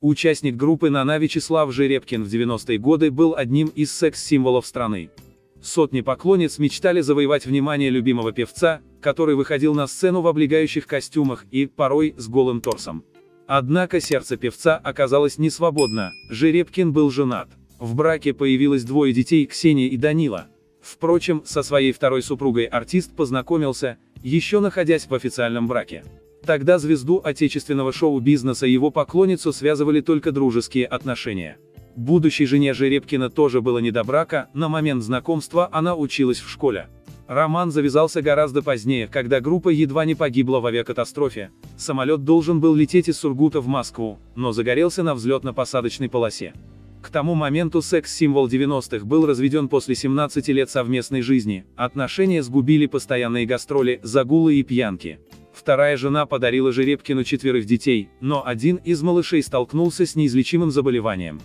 Участник группы «Нана» Вячеслав Жеребкин в 90-е годы был одним из секс-символов страны. Сотни поклонниц мечтали завоевать внимание любимого певца, который выходил на сцену в облегающих костюмах и, порой, с голым торсом. Однако сердце певца оказалось не свободно, Жеребкин был женат. В браке появилось двое детей Ксения и Данила. Впрочем, со своей второй супругой артист познакомился, еще находясь в официальном браке. Тогда звезду отечественного шоу-бизнеса и его поклонницу связывали только дружеские отношения. Будущей жене Жеребкина тоже было не до брака, на момент знакомства она училась в школе. Роман завязался гораздо позднее, когда группа едва не погибла в авиакатастрофе. Самолет должен был лететь из Сургута в Москву, но загорелся на взлетно-посадочной полосе. К тому моменту секс-символ 90-х был разведен после 17 лет совместной жизни, отношения сгубили постоянные гастроли, загулы и пьянки. Вторая жена подарила Жеребкину четверых детей, но один из малышей столкнулся с неизлечимым заболеванием.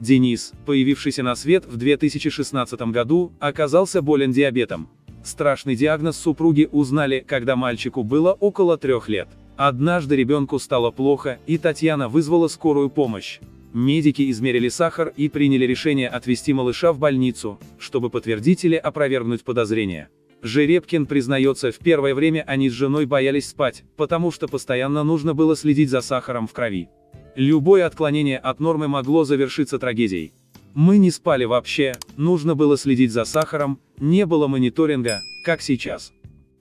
Денис, появившийся на свет в 2016 году, оказался болен диабетом. Страшный диагноз супруги узнали, когда мальчику было около трех лет. Однажды ребенку стало плохо, и Татьяна вызвала скорую помощь. Медики измерили сахар и приняли решение отвезти малыша в больницу, чтобы подтвердить или опровергнуть подозрения. Жеребкин признается, в первое время они с женой боялись спать, потому что постоянно нужно было следить за сахаром в крови. Любое отклонение от нормы могло завершиться трагедией. Мы не спали вообще, нужно было следить за сахаром, не было мониторинга, как сейчас.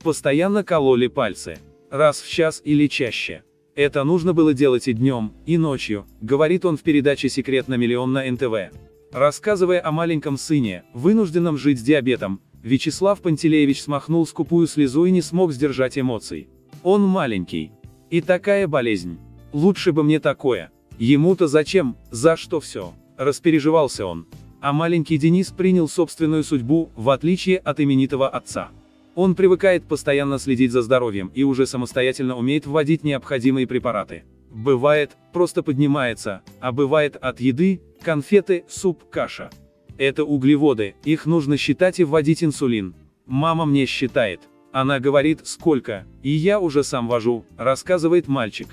Постоянно кололи пальцы. Раз в час или чаще. Это нужно было делать и днем, и ночью, говорит он в передаче «Секрет на миллион» на НТВ. Рассказывая о маленьком сыне, вынужденном жить с диабетом, Вячеслав Пантелеевич смахнул скупую слезу и не смог сдержать эмоций. Он маленький. И такая болезнь. Лучше бы мне такое. Ему-то зачем, за что все. Распереживался он. А маленький Денис принял собственную судьбу, в отличие от именитого отца. Он привыкает постоянно следить за здоровьем и уже самостоятельно умеет вводить необходимые препараты. Бывает, просто поднимается, а бывает от еды, конфеты, суп, каша. Это углеводы, их нужно считать и вводить инсулин. Мама мне считает. Она говорит, сколько, и я уже сам вожу, рассказывает мальчик.